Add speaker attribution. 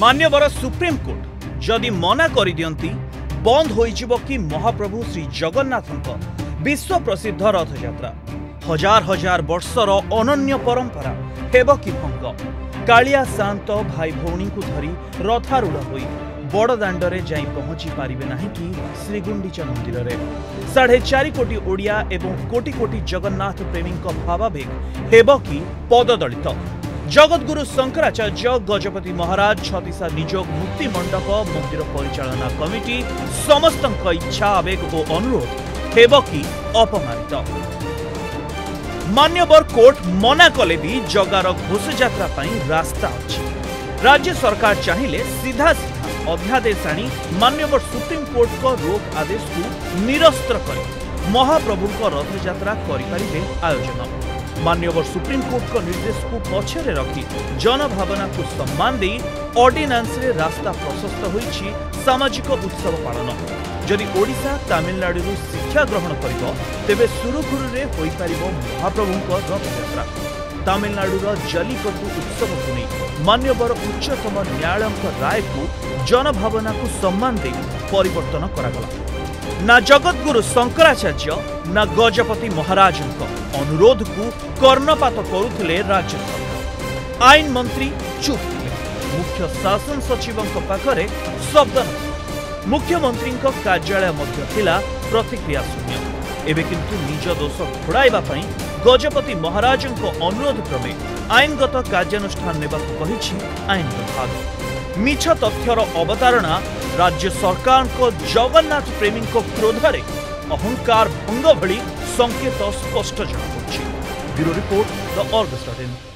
Speaker 1: ମାନ୍ୟବର ସୁପ୍ରିମକୋର୍ଟ ଯଦି ମନା କରିଦିଅନ୍ତି ବନ୍ଦ ହୋଇଯିବ କି ମହାପ୍ରଭୁ ଶ୍ରୀ ଜଗନ୍ନାଥଙ୍କ ବିଶ୍ୱ ପ୍ରସିଦ୍ଧ ରଥଯାତ୍ରା ହଜାର ହଜାର ବର୍ଷର ଅନନ୍ୟ ପରମ୍ପରା ହେବ କି ଭଙ୍ଗ କାଳିଆ ସାନ୍ତ ଭାଇ ଭଉଣୀଙ୍କୁ ଧରି ରଥାରୂଢ଼ ହୋଇ ବଡ଼ଦାଣ୍ଡରେ ଯାଇ ପହଞ୍ଚି ପାରିବେ ନାହିଁ କି ଶ୍ରୀଗୁଣ୍ଡିଚା ମନ୍ଦିରରେ ସାଢ଼େ ଚାରି କୋଟି ଓଡ଼ିଆ ଏବଂ କୋଟି କୋଟି ଜଗନ୍ନାଥ ପ୍ରେମୀଙ୍କ ଭାବାବେଗ ହେବ କି ପଦଦଳିତ जगद्गुरु शङ्कराचार्य गजपति महाराज छ निज मूर्तिमण्डप मन्दिर परिचाना कमिटि अनुरोध कि अपमानित मान्यवर कोर्ट मना कले जगार घोष सरकार चाहिले सीधा सीधा अध्यादेश कोर्ट को रोक आदेश महाप्रभु रथजात्रा गरिपारे आयोजन मान्यवर को निर्देशको रखी जनभावना जनभावनाको सम्मान रे रास्ता प्रशस्त हुन्छ सामाजिक उत्सव ओडिसा तमिलनाडु रु शिक्षा ग्रहण गरे सुखु महाप्रभु रथजात्रा तमिनाडुर उत्सव को नै मान्यवर उच्चतम जनभावना जनभावनाको सम्मान करा गला न शंकराचार्य ना गजपति महाराजको अनुरोधको कर्णपात गरुले राज्य सरकार आइन मन्त्री चुप मुख्य शासन सचिवको पाखे शब्द मुख्यमन्त्रीको कार्यालय मध्य प्रतिक्रिया शून्य किंतु निज दोष खोडाइ ଗଜପତି ମହାରାଜଙ୍କ ଅନୁରୋଧ କ୍ରମେ ଆଇନଗତ କାର୍ଯ୍ୟାନୁଷ୍ଠାନ ନେବାକୁ କହିଛି ଆଇନ ବିଭାଗ ମିଛ ତଥ୍ୟର ଅବତାରଣା ରାଜ୍ୟ ସରକାରଙ୍କ ଜଗନ୍ନାଥ ପ୍ରେମୀଙ୍କ କ୍ରୋଧରେ ଅହଙ୍କାର ଭଙ୍ଗ ଭଳି ସଙ୍କେତ ସ୍ପଷ୍ଟ ଜଣାପଡ଼ୁଛି ବ୍ୟୁରୋ ରିପୋର୍ଟ ଦ ଅର୍ଗଷ୍ଟିନ୍